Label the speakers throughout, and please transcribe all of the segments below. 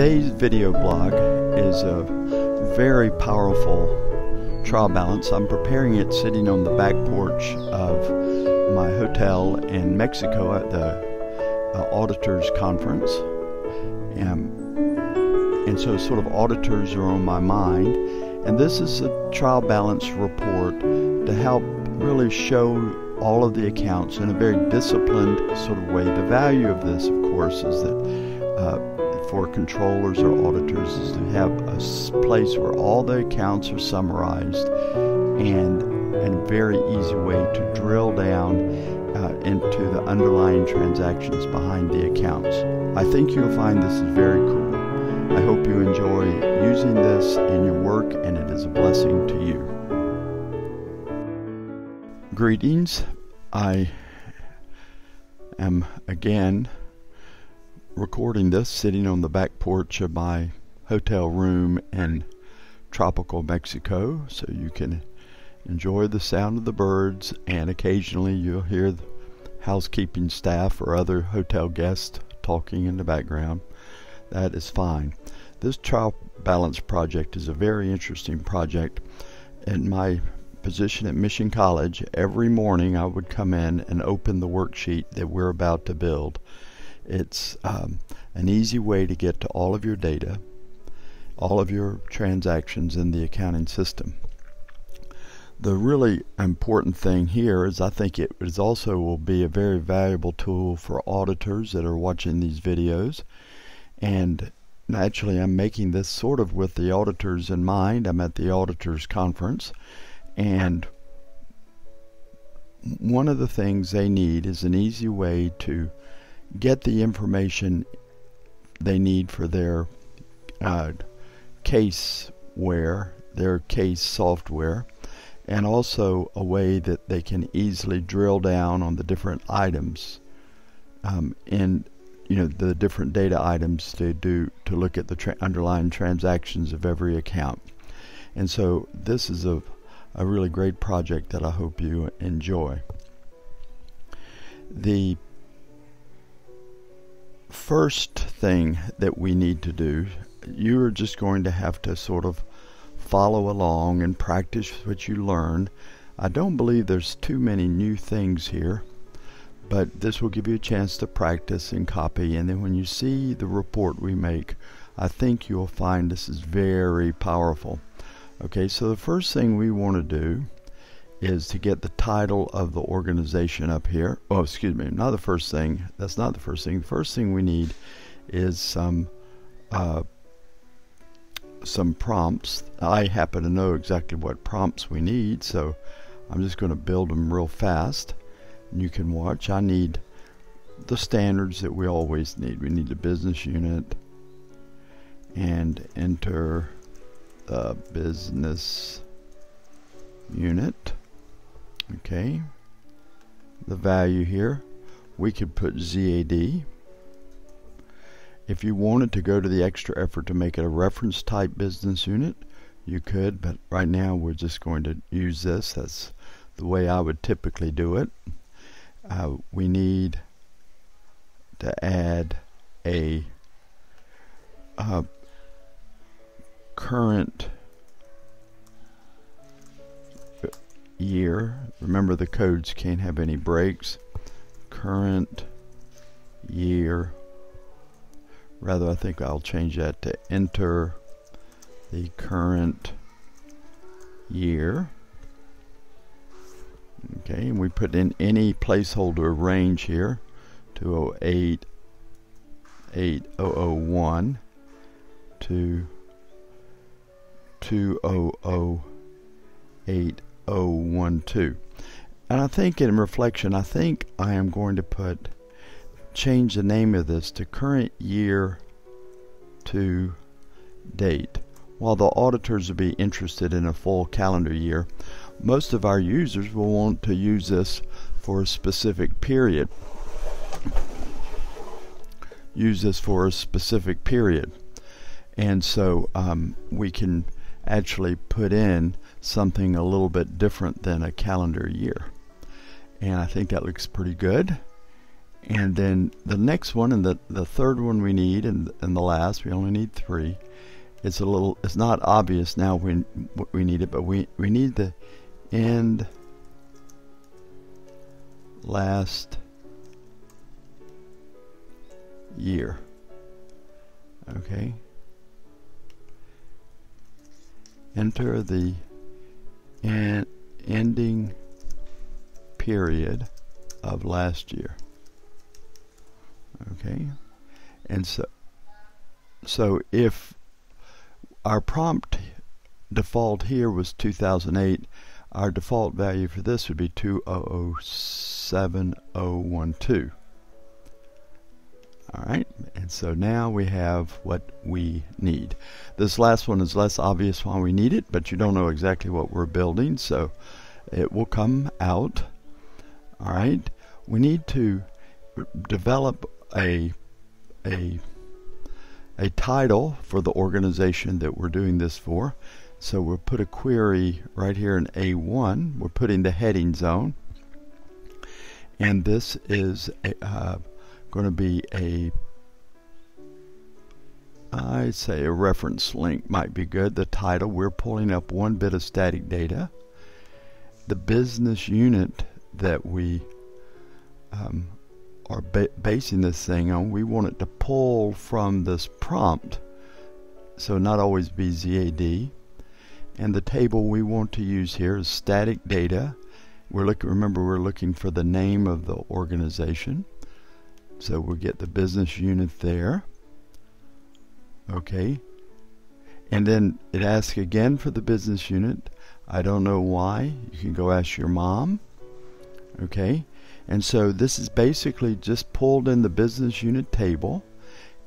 Speaker 1: Today's video blog is a very powerful trial balance. I'm preparing it sitting on the back porch of my hotel in Mexico at the uh, auditors conference. And, and so sort of auditors are on my mind. And this is a trial balance report to help really show all of the accounts in a very disciplined sort of way. The value of this, of course, is that uh, for controllers or auditors is to have a place where all the accounts are summarized and, a very easy way to drill down uh, into the underlying transactions behind the accounts. I think you'll find this is very cool. I hope you enjoy using this in your work and it is a blessing to you. Greetings. I am again recording this sitting on the back porch of my hotel room in tropical Mexico so you can enjoy the sound of the birds and occasionally you'll hear the housekeeping staff or other hotel guests talking in the background. That is fine. This trial balance project is a very interesting project In my position at Mission College, every morning I would come in and open the worksheet that we're about to build. It's um, an easy way to get to all of your data, all of your transactions in the accounting system. The really important thing here is I think it is also will be a very valuable tool for auditors that are watching these videos. And naturally, I'm making this sort of with the auditors in mind. I'm at the auditors conference and one of the things they need is an easy way to get the information they need for their uh, caseware, their case software, and also a way that they can easily drill down on the different items um, in you know the different data items to do to look at the tra underlying transactions of every account. And so this is a a really great project that I hope you enjoy. The first thing that we need to do, you are just going to have to sort of follow along and practice what you learn. I don't believe there's too many new things here, but this will give you a chance to practice and copy. And then when you see the report we make, I think you'll find this is very powerful. Okay, so the first thing we want to do is to get the title of the organization up here. Oh, excuse me, not the first thing. That's not the first thing. The first thing we need is some uh, some prompts. I happen to know exactly what prompts we need, so I'm just going to build them real fast. You can watch. I need the standards that we always need. We need the business unit and enter the business unit. Okay. The value here, we could put ZAD. If you wanted to go to the extra effort to make it a reference type business unit, you could, but right now we're just going to use this. That's the way I would typically do it. Uh, we need to add a uh, current year. Remember the codes can't have any breaks. Current year. Rather, I think I'll change that to enter the current year. Okay, and we put in any placeholder range here, 208, 8001 to 2008012. And I think in reflection, I think I am going to put change the name of this to current year to date. While the auditors will be interested in a full calendar year, most of our users will want to use this for a specific period. Use this for a specific period. And so um, we can actually put in something a little bit different than a calendar year. And I think that looks pretty good. and then the next one and the, the third one we need and, and the last we only need three it's a little it's not obvious now when we need it but we we need the end last year okay enter the en ending period of last year. Okay? And so so if our prompt default here was 2008 our default value for this would be oh oh oh 207012 alright and so now we have what we need this last one is less obvious why we need it but you don't know exactly what we're building so it will come out alright we need to develop a a a title for the organization that we're doing this for. So we'll put a query right here in A1. We're putting the heading zone. And this is uh, going to be a I'd say a reference link might be good. The title, we're pulling up one bit of static data. The business unit that we um, are ba basing this thing on, we want it to pull from this prompt, so not always be ZAD. And the table we want to use here is static data. We're looking. Remember, we're looking for the name of the organization, so we'll get the business unit there. Okay, and then it asks again for the business unit. I don't know why. You can go ask your mom. Okay, and so this is basically just pulled in the business unit table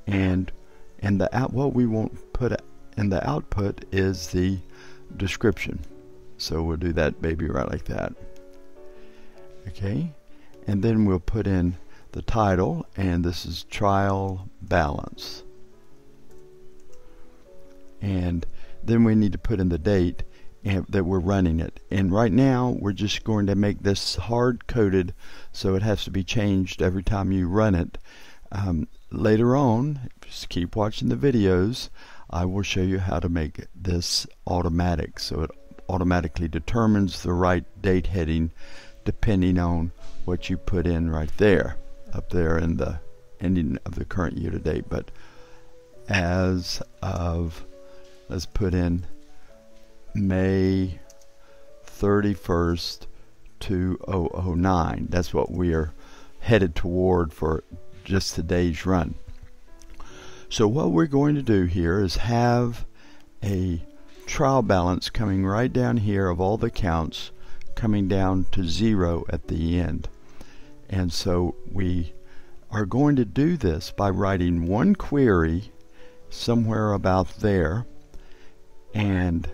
Speaker 1: and and the out what we want put in the output is the description. So we'll do that baby right like that. Okay. And then we'll put in the title and this is trial balance. And then we need to put in the date that we're running it. And right now, we're just going to make this hard coded so it has to be changed every time you run it. Um, later on, just keep watching the videos, I will show you how to make this automatic so it automatically determines the right date heading depending on what you put in right there up there in the ending of the current year to date but as of let's put in May 31st, 2009. That's what we are headed toward for just today's run. So what we're going to do here is have a trial balance coming right down here of all the counts coming down to zero at the end. And so we are going to do this by writing one query somewhere about there and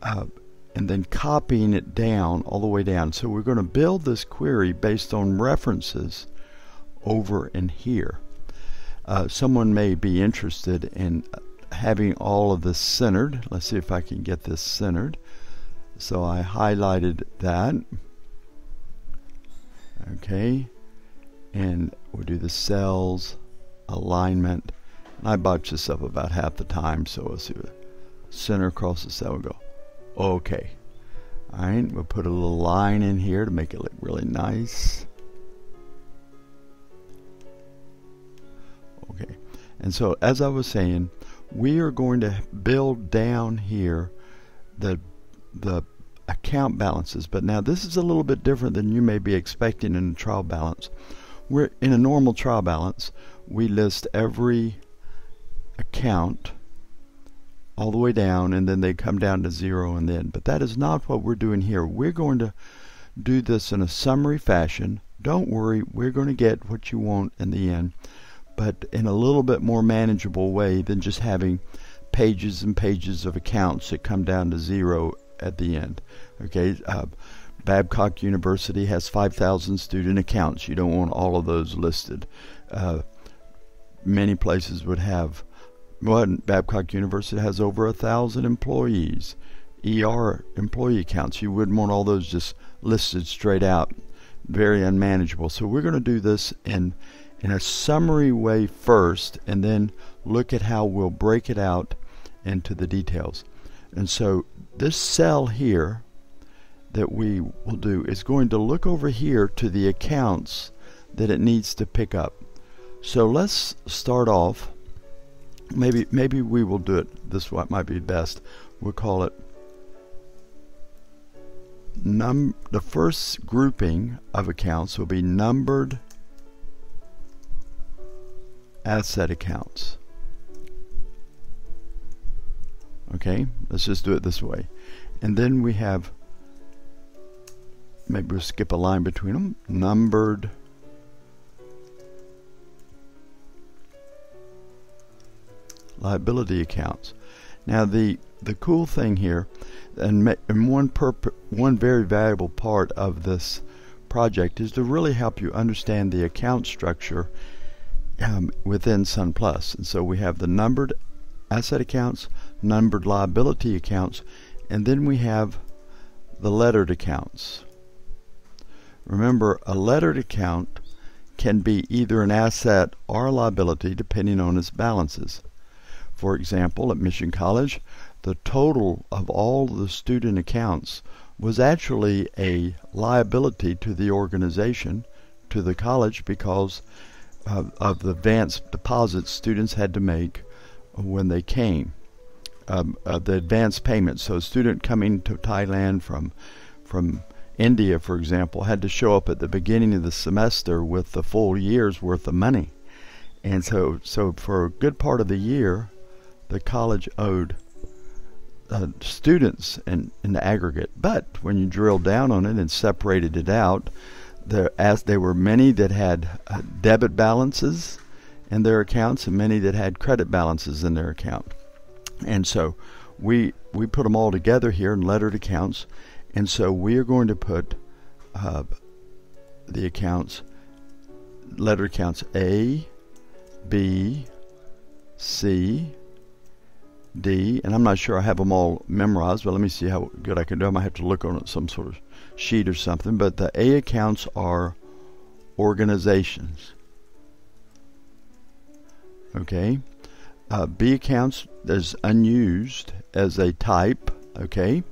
Speaker 1: uh, and then copying it down all the way down. So we're going to build this query based on references over in here. Uh, someone may be interested in having all of this centered. Let's see if I can get this centered. So I highlighted that. Okay. And we'll do the cells, alignment. And I botch this up about half the time, so we'll see. Center across the cell. We'll go Okay. Alright, we'll put a little line in here to make it look really nice. Okay. And so as I was saying, we are going to build down here the the account balances. But now this is a little bit different than you may be expecting in a trial balance. We're in a normal trial balance, we list every account all the way down and then they come down to zero and then. But that is not what we're doing here. We're going to do this in a summary fashion. Don't worry, we're going to get what you want in the end, but in a little bit more manageable way than just having pages and pages of accounts that come down to zero at the end. Okay, uh, Babcock University has 5,000 student accounts. You don't want all of those listed. Uh, many places would have well, Babcock University has over a thousand employees. ER employee accounts. You wouldn't want all those just listed straight out. very unmanageable. So we're going to do this in in a summary way first and then look at how we'll break it out into the details. And so this cell here that we will do is going to look over here to the accounts that it needs to pick up. So let's start off. Maybe maybe we will do it this what might be best. We'll call it num the first grouping of accounts will be numbered asset accounts. Okay, let's just do it this way. And then we have, maybe we'll skip a line between them, numbered liability accounts. Now the the cool thing here, and, and one one very valuable part of this project is to really help you understand the account structure um, within SunPlus. And so we have the numbered asset accounts, numbered liability accounts, and then we have the lettered accounts. Remember, a lettered account can be either an asset or a liability depending on its balances. For example, at Mission College, the total of all the student accounts was actually a liability to the organization, to the college, because of, of the advanced deposits students had to make when they came. Um, uh, the advance payment. So, a student coming to Thailand from from India, for example, had to show up at the beginning of the semester with the full year's worth of money, and so so for a good part of the year, the college owed uh, students in, in the aggregate. But when you drill down on it and separated it out, there as there were many that had uh, debit balances in their accounts and many that had credit balances in their account. And so we we put them all together here in lettered accounts, and so we are going to put uh, the accounts letter accounts A, B, C, D, and I'm not sure I have them all memorized, but let me see how good I can do. them. I might have to look on some sort of sheet or something. But the A accounts are organizations. Okay. Uh, B accounts is unused as a type. Okay.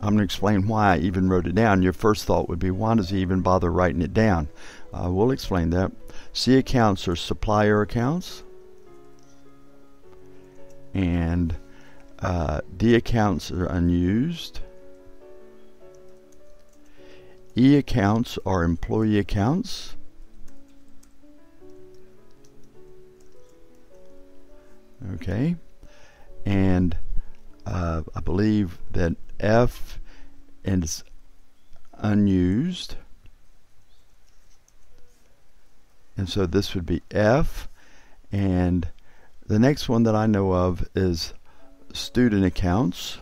Speaker 1: I'm going to explain why I even wrote it down. Your first thought would be, why does he even bother writing it down? Uh, we'll explain that. C accounts are supplier accounts and uh, D accounts are unused. E accounts are employee accounts. Okay, and uh, I believe that F is unused. And so this would be F and the next one that I know of is student accounts.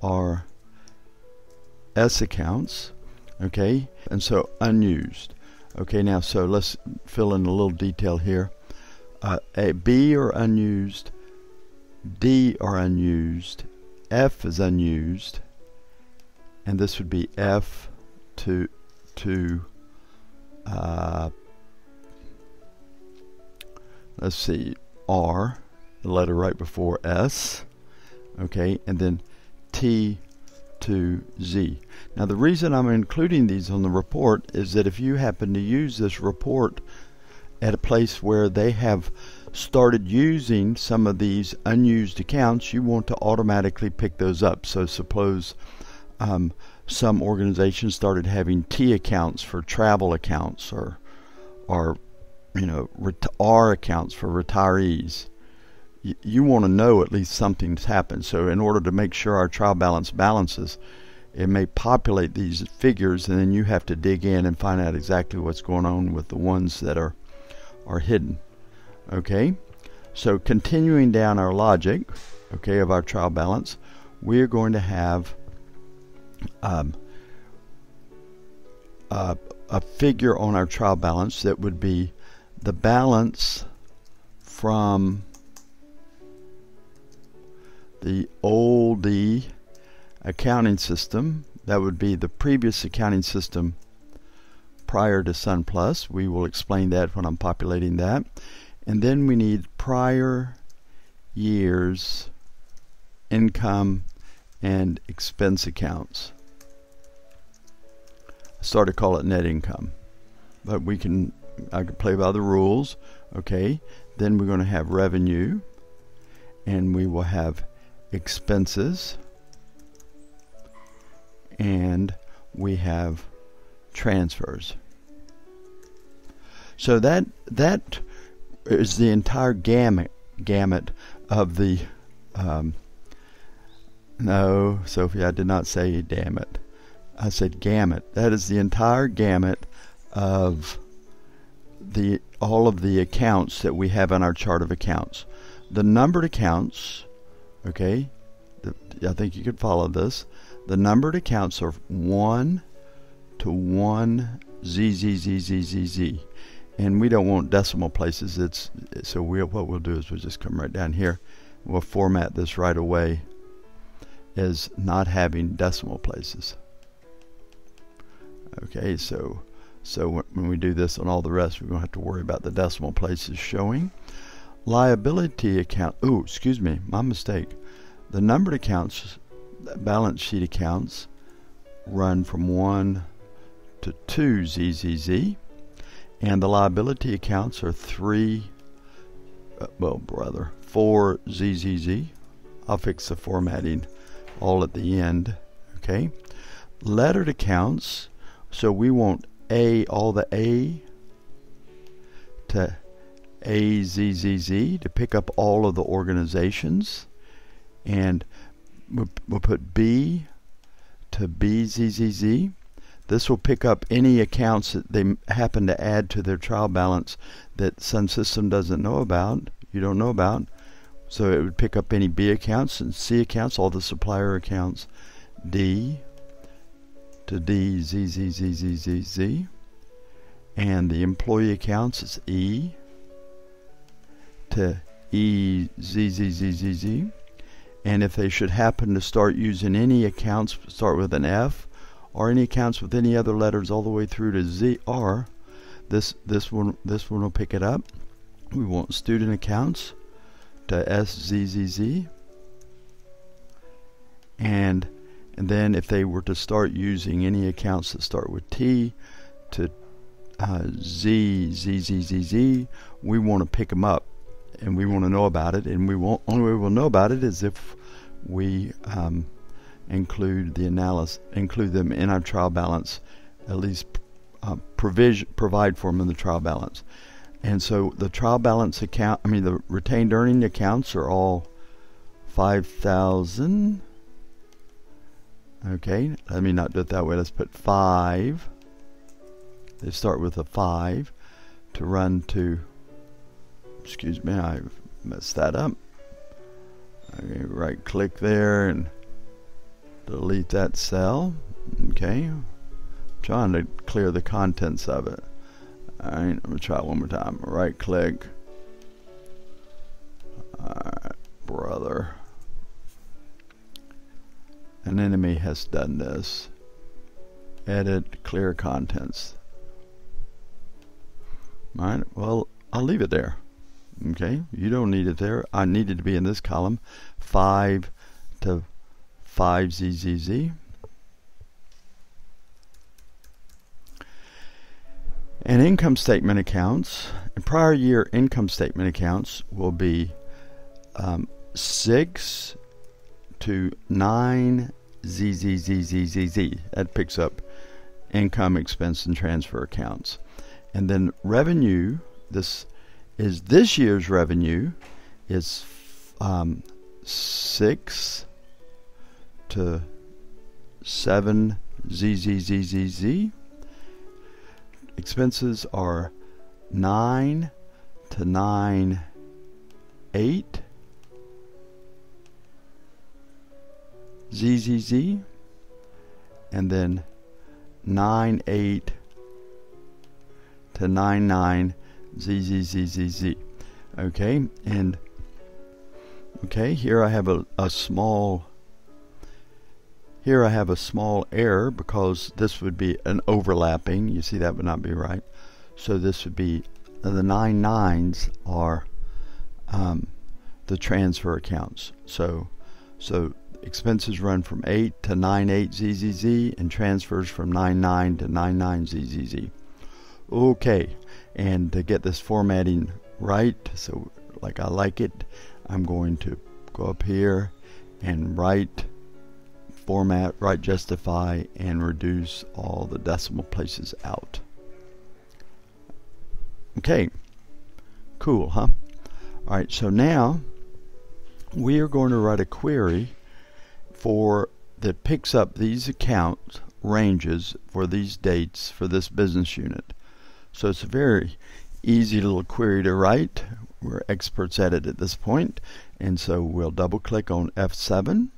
Speaker 1: Are S accounts, okay, and so unused. Okay, now so let's fill in a little detail here. Uh, a B are unused, D are unused, F is unused, and this would be F to to uh, let's see R the letter right before S okay and then T to Z now the reason I'm including these on the report is that if you happen to use this report at a place where they have started using some of these unused accounts you want to automatically pick those up so suppose um, some organizations started having T accounts for travel accounts or or you know R accounts for retirees. You want to know at least something's happened. So in order to make sure our trial balance balances, it may populate these figures, and then you have to dig in and find out exactly what's going on with the ones that are are hidden. Okay, so continuing down our logic, okay, of our trial balance, we are going to have um, uh, a figure on our trial balance that would be the balance from the old accounting system. That would be the previous accounting system prior to SunPlus. We will explain that when I'm populating that. And then we need prior years income and expense accounts. I started to call it net income, but we can I can play by the rules. Okay, then we're going to have revenue, and we will have expenses, and we have transfers. So that that is the entire gamut gamut of the um, no, Sophie, I did not say damn it. I said gamut. That is the entire gamut of the all of the accounts that we have on our chart of accounts. The numbered accounts, okay, I think you could follow this. The numbered accounts are 1 to 1 z z z z z z, and we don't want decimal places. It's so we what we'll do is we'll just come right down here. We'll format this right away as not having decimal places. Okay, so so when we do this on all the rest, we don't have to worry about the decimal places showing. Liability account, oh, excuse me, my mistake. The numbered accounts, balance sheet accounts, run from 1 to 2 ZZZ, and the liability accounts are 3, uh, well, brother, 4 ZZZ. I'll fix the formatting all at the end, okay? Lettered accounts, so we want a, all the A to AZZZ to pick up all of the organizations. And we'll, put B to BZZZ. This will pick up any accounts that they happen to add to their trial balance that Sun System doesn't know about, you don't know about. So it would pick up any B accounts and C accounts, all the supplier accounts. D to D Z Z Z Z Z Z. And the employee accounts is E to E Z Z Z Z Z. And if they should happen to start using any accounts start with an F or any accounts with any other letters all the way through to Z R, this this one this one will pick it up. We want student accounts to SZZZ and and then if they were to start using any accounts that start with T to uh, Z, Z, Z, Z, Z, we want to pick them up and we want to know about it. And we won't, only way we'll know about it is if we um, include the analysis, include them in our trial balance, at least uh, provision, provide for them in the trial balance. And so the trial balance account, I mean the retained earning accounts are all 5,000 Okay, let me not do it that way. Let's put 5. They start with a 5 to run to, excuse me, I messed that up. Okay, right click there and delete that cell. Okay, I'm trying to clear the contents of it. Alright, I'm to try it one more time. Right click. Brother. An enemy has done this. Edit clear contents. Alright, well, I'll leave it there. Okay, you don't need it there. I need it to be in this column. 5 to 5ZZZ. And income statement accounts, and prior year income statement accounts will be um, 6 to 9 ZZZZZZ. That picks up income, expense, and transfer accounts. And then revenue, this is this year's revenue, is um, 6 to 7 ZZZZZ. Expenses are 9 to 9 8 ZZZ, and then 9 8 to 9 9 ZZZZZ. Okay, and Okay, here I have a, a small here I have a small error because this would be an overlapping. You see that would not be right. So this would be the nine nines are um, the transfer accounts. So so expenses run from 8 to nine 98 ZZZ and transfers from 99 to nine 99 ZZZ. Okay, and to get this formatting right, so like I like it, I'm going to go up here and write format, write justify, and reduce all the decimal places out. Okay, cool, huh? All right, so now we are going to write a query for that picks up these account ranges for these dates for this business unit. So it's a very easy little query to write. We're experts at it at this point. and so we'll double click on F7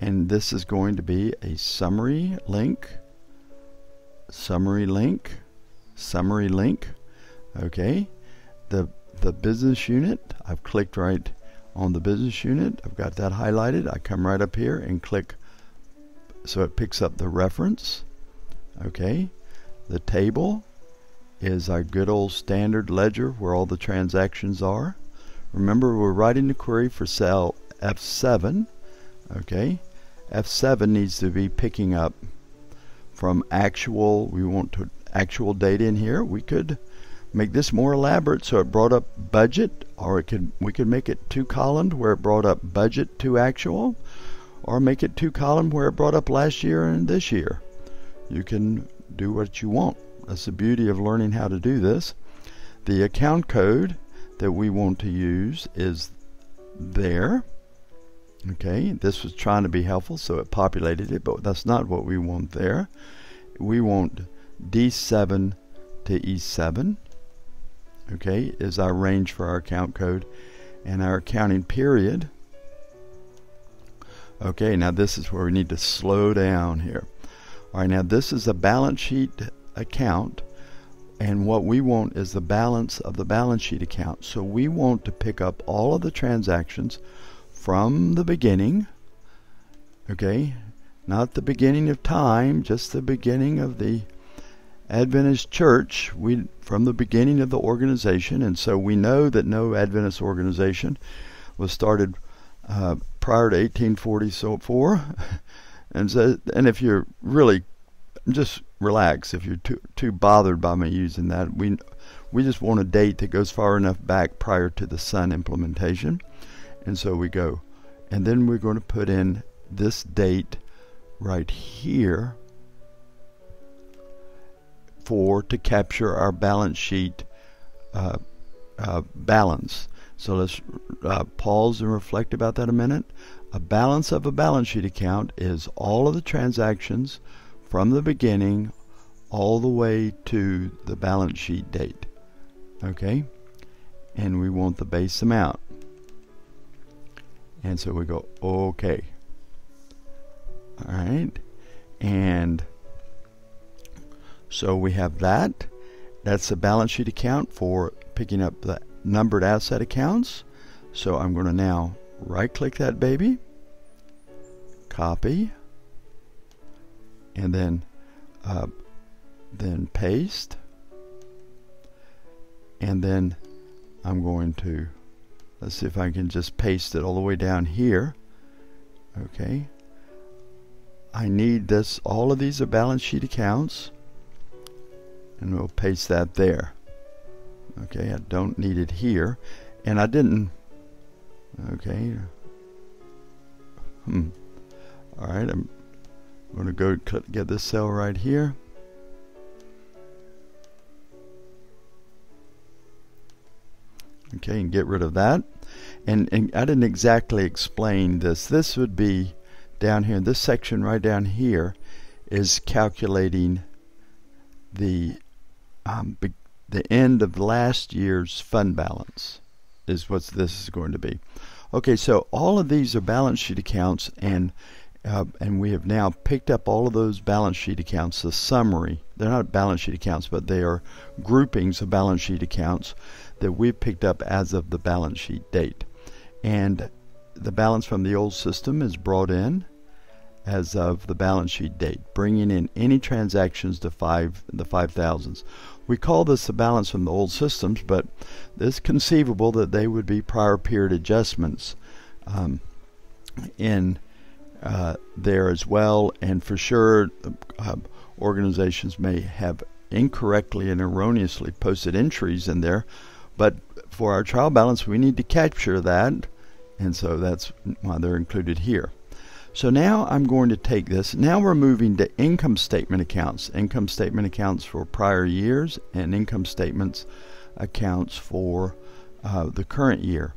Speaker 1: and this is going to be a summary link summary link summary link. Okay. The the business unit I've clicked right on the business unit. I've got that highlighted. I come right up here and click so it picks up the reference okay the table is our good old standard ledger where all the transactions are remember we're writing the query for cell F7 okay F7 needs to be picking up from actual, we want to actual data in here. We could make this more elaborate so it brought up budget or it could we could make it two columned where it brought up budget to actual or make it two column where it brought up last year and this year. You can do what you want. That's the beauty of learning how to do this. The account code that we want to use is there. Okay, this was trying to be helpful, so it populated it, but that's not what we want there. We want D7 to E7. Okay, is our range for our account code and our accounting period. Okay, now this is where we need to slow down here. All right, now this is a balance sheet account, and what we want is the balance of the balance sheet account. So we want to pick up all of the transactions from the beginning, okay, not the beginning of time, just the beginning of the Adventist church, we from the beginning of the organization, and so we know that no Adventist organization was started uh, prior to 1844. and so, and if you're really just relax, if you're too too bothered by me using that, we we just want a date that goes far enough back prior to the Sun implementation. And so we go. And then we're going to put in this date right here for to capture our balance sheet uh, uh, balance. So let's uh, pause and reflect about that a minute. A balance of a balance sheet account is all of the transactions from the beginning all the way to the balance sheet date. Okay? And we want the base amount. And so we go, okay. All right. And so we have that. That's the balance sheet account for picking up the numbered asset accounts. So I'm going to now right click that baby, copy, and then uh, then paste, and then I'm going to Let's see if I can just paste it all the way down here. Okay. I need this, all of these are balance sheet accounts. And we'll paste that there. Okay, I don't need it here. And I didn't, okay. Hmm. All right, I'm going to go get this cell right here. Okay, and get rid of that. And, and I didn't exactly explain this. This would be down here, this section right down here is calculating the um, the end of last year's fund balance is what this is going to be. Okay, so all of these are balance sheet accounts, and uh, and we have now picked up all of those balance sheet accounts. The summary, they're not balance sheet accounts, but they are groupings of balance sheet accounts that we've picked up as of the balance sheet date. And the balance from the old system is brought in as of the balance sheet date, bringing in any transactions to five the five thousands. We call this the balance from the old systems, but it's conceivable that they would be prior period adjustments um, in uh, there as well. And for sure, uh, organizations may have incorrectly and erroneously posted entries in there, but for our trial balance, we need to capture that, and so that's why they're included here. So now I'm going to take this. Now we're moving to income statement accounts. Income statement accounts for prior years and income statements accounts for uh, the current year.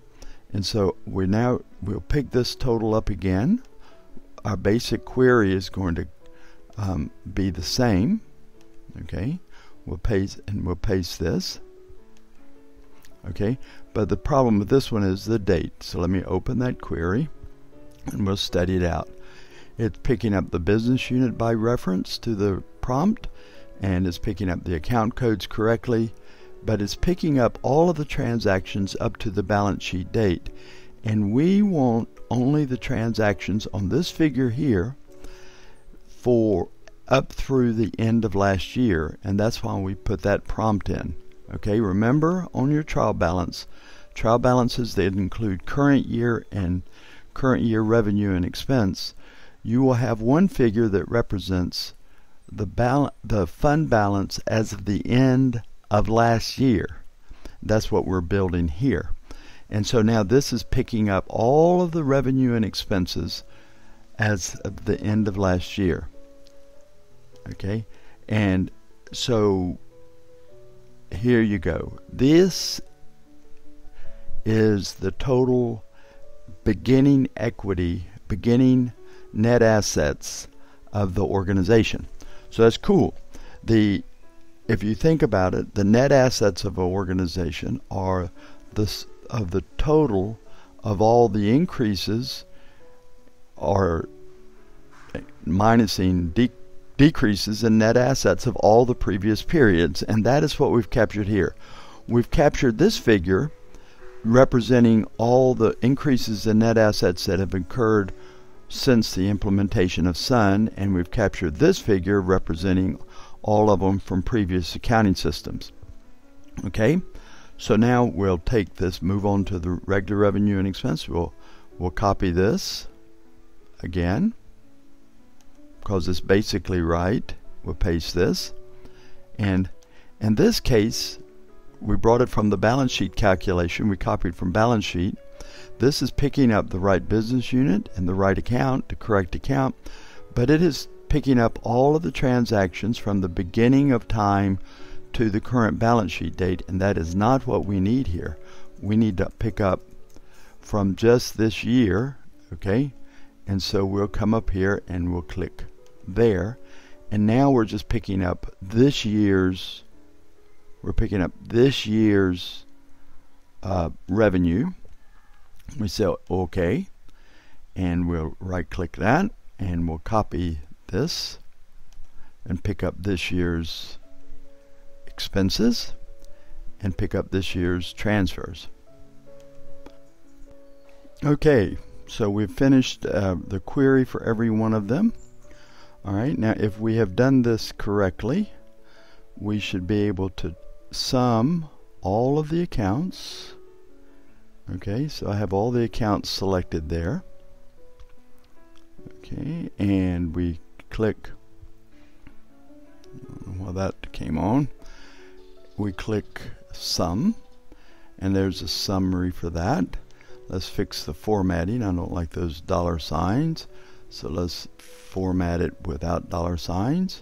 Speaker 1: And so we now we'll pick this total up again. Our basic query is going to um, be the same. Okay, we'll paste and we'll paste this. Okay, but the problem with this one is the date. So let me open that query and we'll study it out. It's picking up the business unit by reference to the prompt and it's picking up the account codes correctly, but it's picking up all of the transactions up to the balance sheet date. And we want only the transactions on this figure here for up through the end of last year, and that's why we put that prompt in. Okay, remember on your trial balance, trial balances that include current year and current year revenue and expense, you will have one figure that represents the bal- the fund balance as of the end of last year. That's what we're building here. And so now this is picking up all of the revenue and expenses as of the end of last year. Okay? And so here you go. This is the total beginning equity, beginning net assets of the organization. So that's cool. The if you think about it, the net assets of an organization are this of the total of all the increases are minusing de- decreases in net assets of all the previous periods, and that is what we've captured here. We've captured this figure representing all the increases in net assets that have occurred since the implementation of Sun, and we've captured this figure representing all of them from previous accounting systems. Okay, so now we'll take this, move on to the regular revenue and expense. We'll, we'll copy this again because it's basically right. We'll paste this. And in this case, we brought it from the balance sheet calculation. We copied from balance sheet. This is picking up the right business unit and the right account, the correct account, but it is picking up all of the transactions from the beginning of time to the current balance sheet date, and that is not what we need here. We need to pick up from just this year, okay? And so we'll come up here and we'll click there. And now we're just picking up this year's we're picking up this year's uh, revenue. We say OK, and we'll right click that, and we'll copy this and pick up this year's expenses and pick up this year's transfers. Okay, so we've finished uh, the query for every one of them. Alright, now if we have done this correctly, we should be able to sum all of the accounts. Okay, so I have all the accounts selected there. Okay, and we click, well that came on, we click sum, and there's a summary for that. Let's fix the formatting. I don't like those dollar signs, so let's format it without dollar signs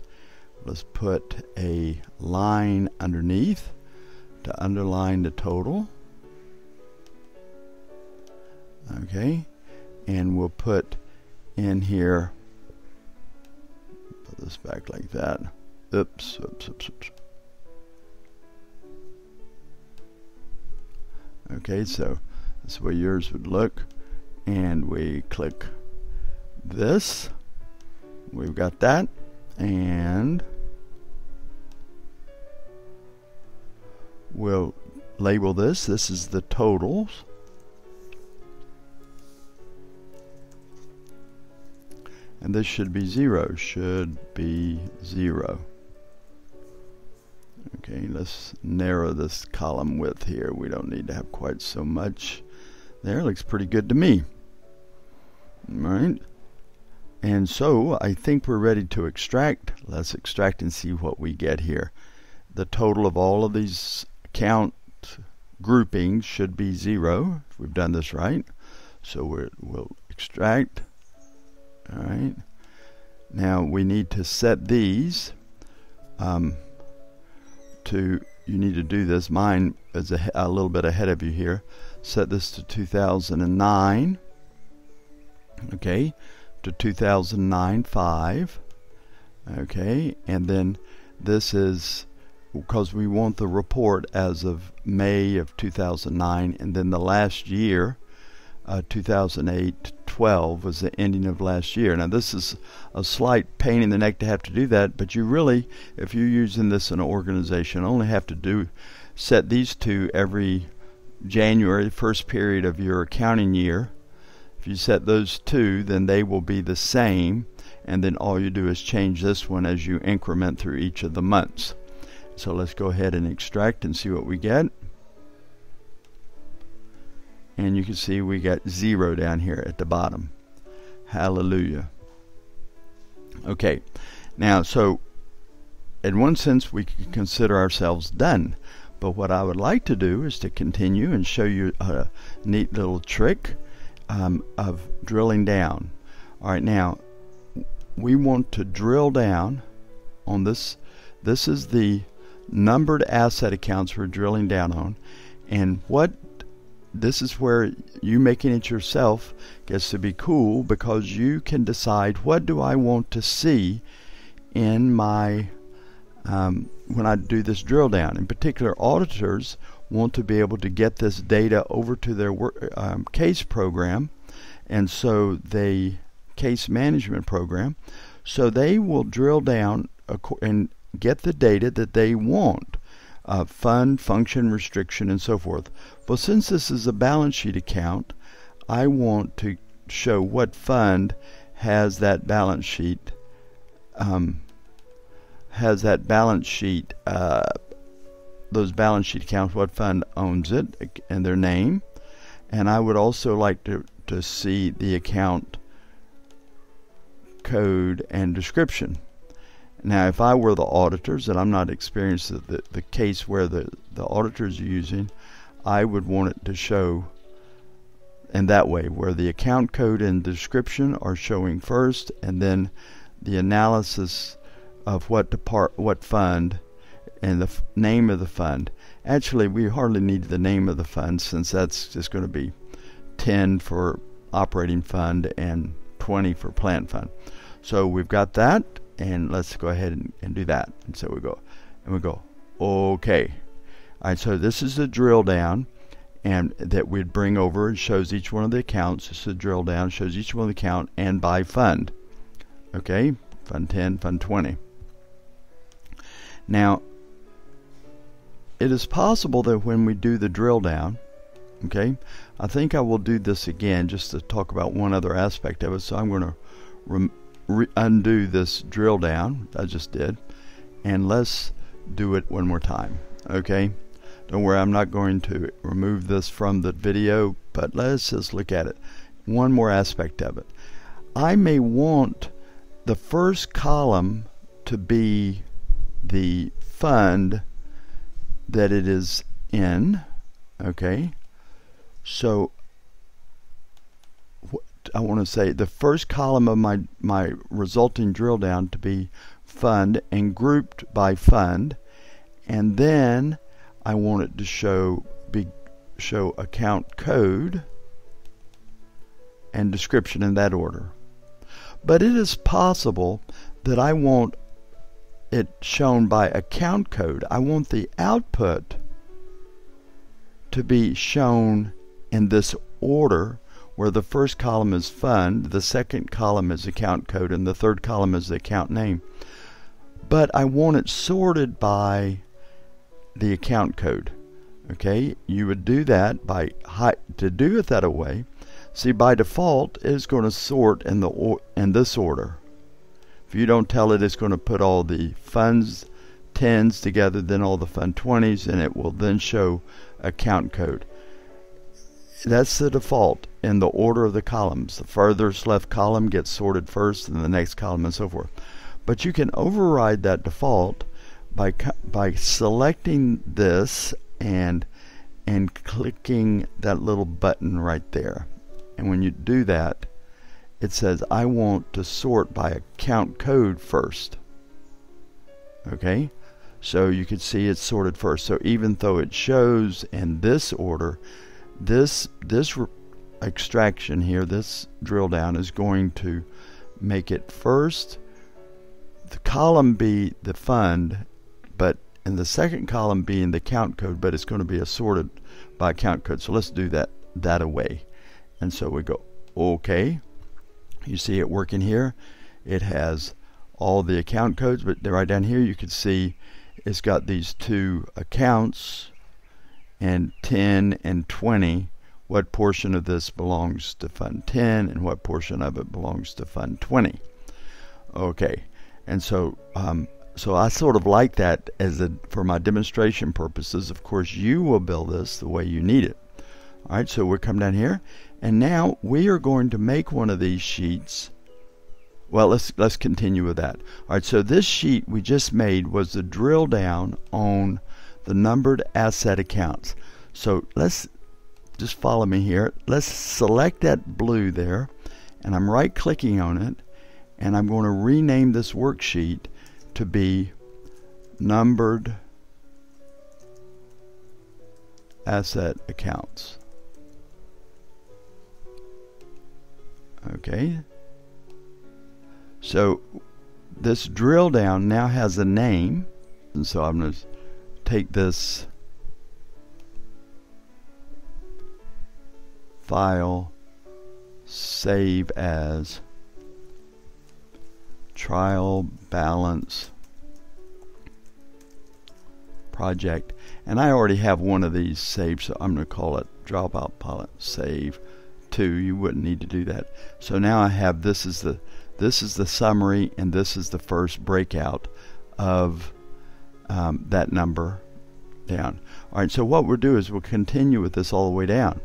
Speaker 1: let's put a line underneath to underline the total. Okay, and we'll put in here, put this back like that. Oops, oops, oops, oops. Okay, so that's the way yours would look. And we click this. We've got that. And we'll label this. This is the totals. And this should be zero, should be zero. Okay, let's narrow this column width here. We don't need to have quite so much. There, looks pretty good to me. All right. And so I think we're ready to extract. Let's extract and see what we get here. The total of all of these count groupings should be zero if we've done this right. So we will extract. All right. Now we need to set these um, to, you need to do this. Mine is a, a little bit ahead of you here. Set this to 2009. Okay to 2009 5 okay and then this is because we want the report as of May of 2009 and then the last year uh, 2008 12 was the ending of last year now this is a slight pain in the neck to have to do that but you really if you're using this in an organization only have to do set these two every January first period of your accounting year if you set those two, then they will be the same, and then all you do is change this one as you increment through each of the months. So let's go ahead and extract and see what we get. And you can see we got zero down here at the bottom. Hallelujah. Okay, now so in one sense we can consider ourselves done. But what I would like to do is to continue and show you a neat little trick um, of drilling down. All right, now we want to drill down on this. This is the numbered asset accounts we're drilling down on, and what this is where you making it yourself gets to be cool because you can decide what do I want to see in my um, when I do this drill down. In particular, auditors want to be able to get this data over to their work, um, case program, and so they case management program. So they will drill down and get the data that they want. Uh, fund, function, restriction, and so forth. Well, since this is a balance sheet account, I want to show what fund has that balance sheet um, has that balance sheet uh, those balance sheet accounts, what fund owns it, and their name. And I would also like to, to see the account code and description. Now, if I were the auditors, and I'm not experienced the, the, the caseware the, the auditors are using, I would want it to show in that way, where the account code and description are showing first, and then the analysis of what depart what fund and the name of the fund. Actually, we hardly need the name of the fund since that's just going to be 10 for operating fund and 20 for plant fund. So we've got that, and let's go ahead and, and do that. And so we go, and we go, okay. All right, so this is the drill down and that we'd bring over. It shows each one of the accounts. This is drill down, shows each one of the account and by fund. Okay, fund 10, fund 20. Now, it is possible that when we do the drill down, okay, I think I will do this again just to talk about one other aspect of it. So I'm going to undo this drill down I just did, and let's do it one more time, okay? Don't worry, I'm not going to remove this from the video, but let's just look at it. One more aspect of it. I may want the first column to be the fund that it is in. Okay, so I want to say the first column of my my resulting drill down to be fund and grouped by fund, and then I want it to show be show account code and description in that order. But it is possible that I want it shown by account code. I want the output to be shown in this order where the first column is fund, the second column is account code, and the third column is the account name. But I want it sorted by the account code. Okay, you would do that by to do it that way. See, by default, it's going to sort in the in this order. If you don't tell it, it's going to put all the funds 10s together, then all the fund 20s, and it will then show account code. That's the default in the order of the columns. The furthest left column gets sorted first, and the next column, and so forth. But you can override that default by by selecting this and and clicking that little button right there. And when you do that, it says I want to sort by account code first. Okay? So you can see it's sorted first. So even though it shows in this order, this this extraction here, this drill down is going to make it first the column be the fund, but in the second column being the count code, but it's going to be assorted by count code. So let's do that that away. And so we go, okay. You see it working here. It has all the account codes, but right down here you can see it's got these two accounts and 10 and 20. What portion of this belongs to Fund 10 and what portion of it belongs to Fund 20? Okay, and so um, so I sort of like that as a for my demonstration purposes. Of course, you will build this the way you need it. All right, so we'll come down here, and now we are going to make one of these sheets. Well, let's let's continue with that. All right, so this sheet we just made was the drill down on the numbered asset accounts. So let's just follow me here. Let's select that blue there, and I'm right clicking on it, and I'm going to rename this worksheet to be numbered asset accounts. Okay. So this drill down now has a name. And so I'm going to take this file, save as trial balance project. And I already have one of these saved so I'm going to call it dropout pilot save 2 you wouldn't need to do that. So now I have this is the this is the summary and this is the first breakout of um, that number down. Alright so what we'll do is we'll continue with this all the way down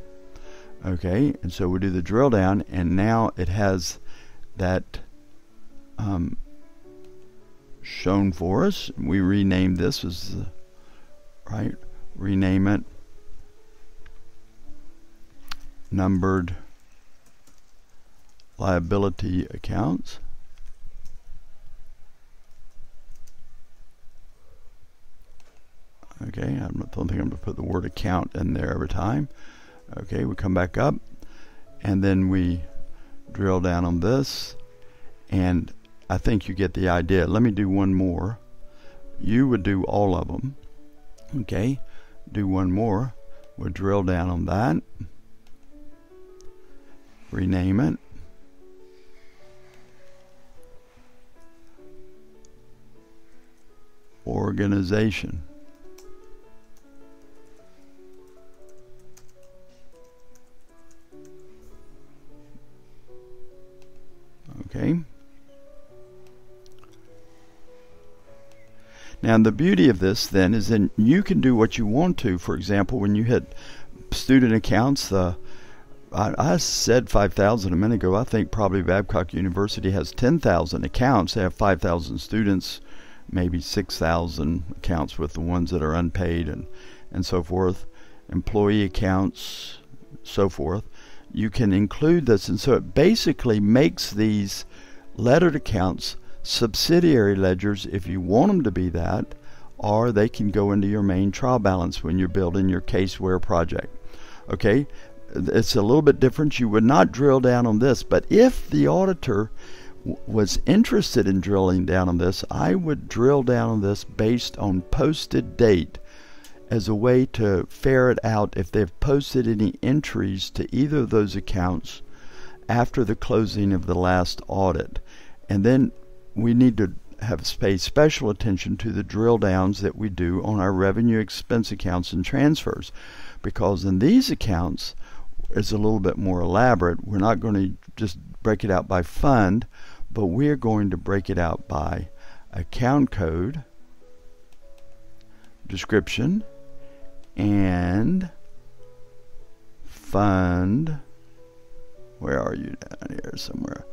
Speaker 1: okay and so we do the drill down and now it has that um, shown for us. We rename this as the right rename it numbered liability accounts. Okay, I don't think I'm going to put the word account in there every time. Okay, we come back up and then we drill down on this and I think you get the idea. Let me do one more. You would do all of them. Okay, do one more. We'll drill down on that. Rename it. Organization. Now, the beauty of this then is that you can do what you want to. For example, when you hit student accounts, uh, I, I, said 5,000 a minute ago. I think probably Babcock University has 10,000 accounts. They have 5,000 students, maybe 6,000 accounts with the ones that are unpaid and, and so forth, employee accounts, so forth. You can include this, and so it basically makes these lettered accounts subsidiary ledgers if you want them to be that, or they can go into your main trial balance when you're building your caseware project. Okay, it's a little bit different. You would not drill down on this, but if the auditor was interested in drilling down on this, I would drill down on this based on posted date as a way to ferret out if they've posted any entries to either of those accounts after the closing of the last audit. And then we need to have paid special attention to the drill downs that we do on our revenue expense accounts and transfers because in these accounts it's a little bit more elaborate. We're not going to just break it out by fund, but we're going to break it out by account code, description, and fund. Where are you down here somewhere?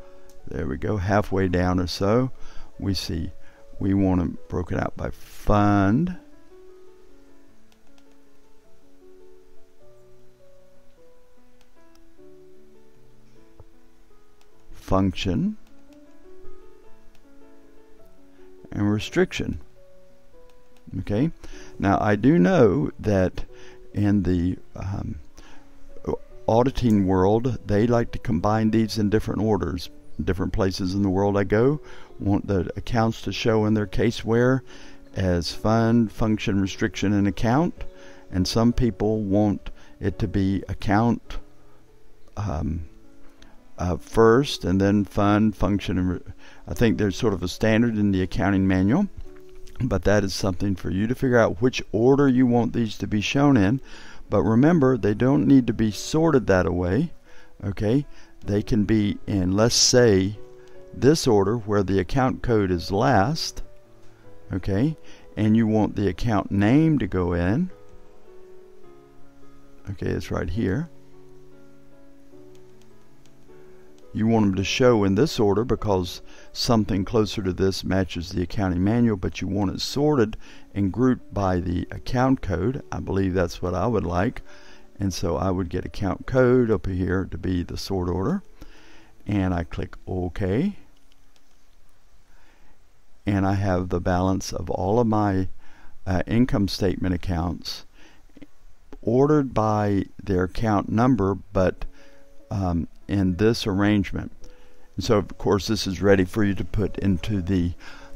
Speaker 1: There we go, halfway down or so. We see we want to broke it out by fund. function and restriction. Okay, now I do know that in the um, auditing world, they like to combine these in different orders. Different places in the world I go want the accounts to show in their caseware as fund, function, restriction, and account, and some people want it to be account um, uh, first, and then fund, function, and I think there's sort of a standard in the accounting manual, but that is something for you to figure out which order you want these to be shown in. But remember, they don't need to be sorted that way. Okay, they can be in, let's say, this order where the account code is last. Okay, and you want the account name to go in. Okay, it's right here. You want them to show in this order because something closer to this matches the accounting manual, but you want it sorted and grouped by the account code. I believe that's what I would like. And so I would get a count code up here to be the sort order. And I click OK. And I have the balance of all of my uh, income statement accounts ordered by their account number, but um, in this arrangement. And so, of course, this is ready for you to put into the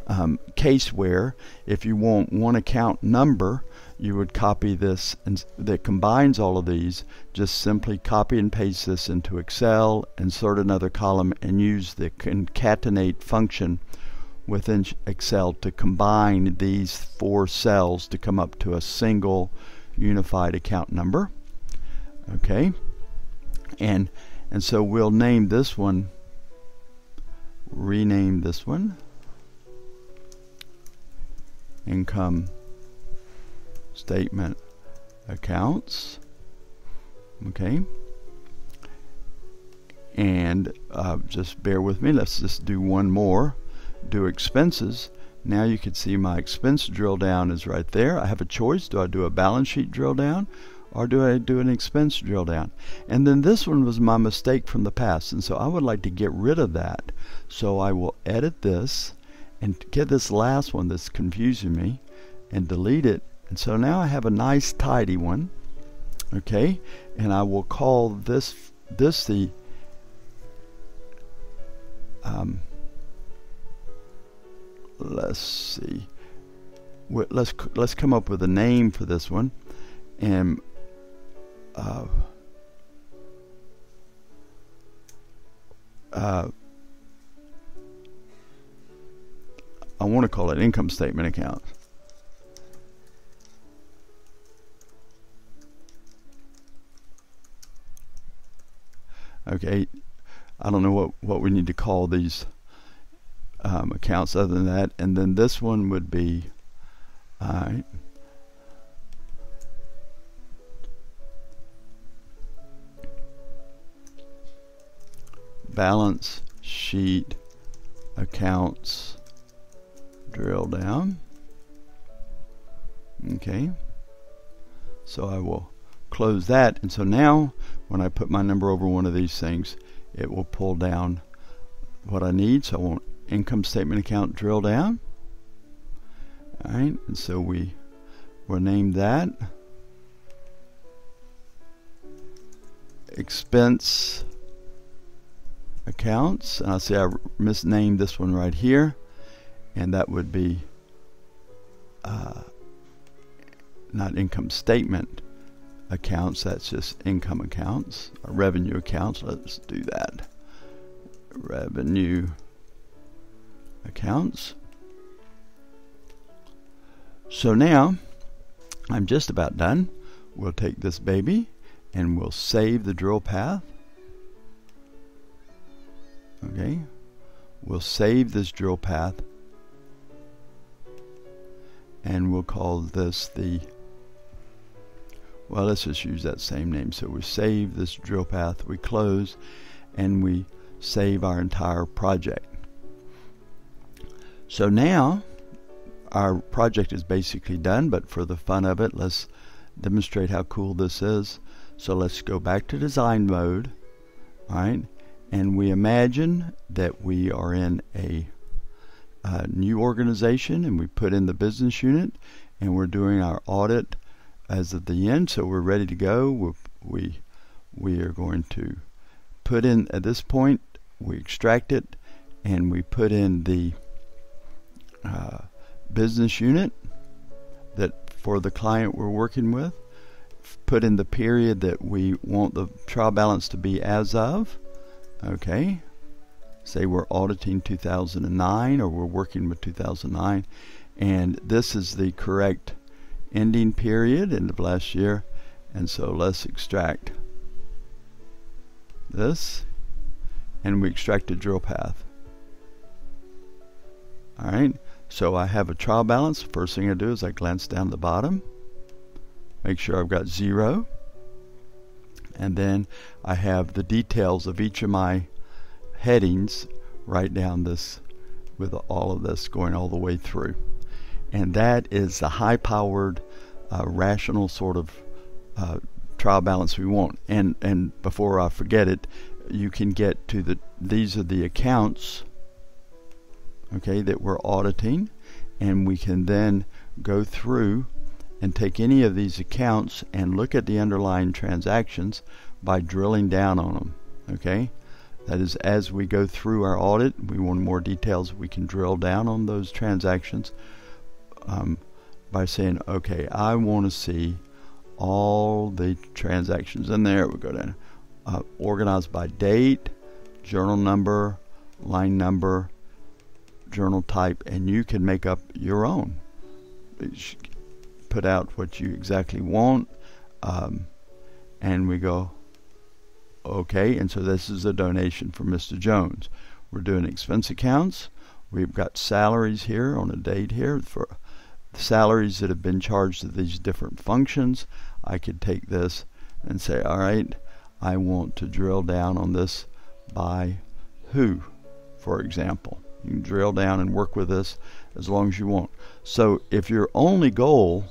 Speaker 1: um, caseware. If you want one account number, you would copy this and that combines all of these. Just simply copy and paste this into Excel, insert another column, and use the concatenate function within Excel to combine these four cells to come up to a single unified account number. Okay, and and so we'll name this one, rename this one, income statement accounts. Okay. And uh, just bear with me. Let's just do one more. Do expenses. Now you can see my expense drill down is right there. I have a choice. Do I do a balance sheet drill down or do I do an expense drill down? And then this one was my mistake from the past, and so I would like to get rid of that. So I will edit this and get this last one that's confusing me and delete it. And so now I have a nice tidy one. Okay, and I will call this this the um, let's see let's let's come up with a name for this one and uh, uh, I want to call it income statement account. Okay, I don't know what, what we need to call these um, accounts other than that. And then this one would be, all right. balance sheet accounts drill down. Okay. So I will close that. And so now when I put my number over one of these things, it will pull down what I need. So I want income statement account drill down. All right. And so we will name that expense accounts. And I see I misnamed this one right here. And that would be uh, not income statement accounts, that's just income accounts, or revenue accounts. Let's do that. Revenue accounts. So now I'm just about done. We'll take this baby and we'll save the drill path. Okay. We'll save this drill path and we'll call this the well let's just use that same name. So we save this drill path we close and we save our entire project. So now our project is basically done but for the fun of it let's demonstrate how cool this is. So let's go back to design mode alright? And we imagine that we are in a a new organization and we put in the business unit and we're doing our audit as of the end so we're ready to go. We're, we we are going to put in at this point we extract it and we put in the uh, business unit that for the client we're working with put in the period that we want the trial balance to be as of. Okay. Say we're auditing 2009 or we're working with 2009 and this is the correct ending period end of last year. And so let's extract this and we extract a drill path. Alright so I have a trial balance. First thing I do is I glance down the bottom make sure I've got zero. And then I have the details of each of my headings right down this with all of this going all the way through. And that is the high powered, uh, rational sort of uh, trial balance we want. And, and before I forget it, you can get to the, these are the accounts, okay, that we're auditing. And we can then go through and take any of these accounts and look at the underlying transactions by drilling down on them, okay? That is, as we go through our audit, we want more details. We can drill down on those transactions um, by saying, okay, I want to see all the transactions in there. We go down, uh, organized by date, journal number, line number, journal type, and you can make up your own. Put out what you exactly want, um, and we go, Okay, and so this is a donation from Mr. Jones. We're doing expense accounts. We've got salaries here on a date here for salaries that have been charged to these different functions. I could take this and say, all right, I want to drill down on this by who, for example. You can drill down and work with this as long as you want. So if your only goal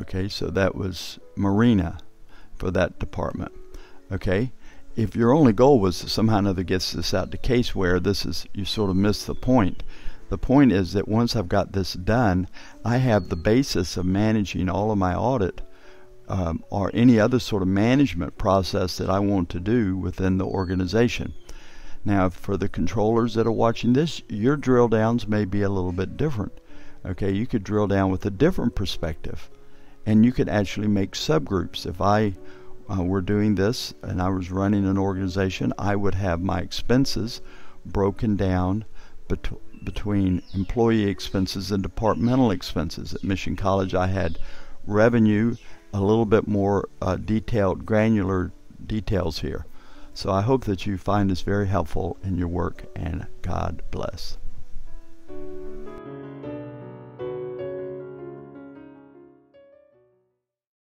Speaker 1: Okay, so that was Marina for that department. Okay, if your only goal was to somehow or another get this out to caseware, this is you sort of miss the point. The point is that once I've got this done, I have the basis of managing all of my audit um, or any other sort of management process that I want to do within the organization. Now, for the controllers that are watching this, your drill downs may be a little bit different. Okay, you could drill down with a different perspective and you could actually make subgroups. If I uh, were doing this and I was running an organization, I would have my expenses broken down bet- between employee expenses and departmental expenses. At Mission College, I had revenue, a little bit more uh, detailed, granular details here. So I hope that you find this very helpful in your work, and God bless.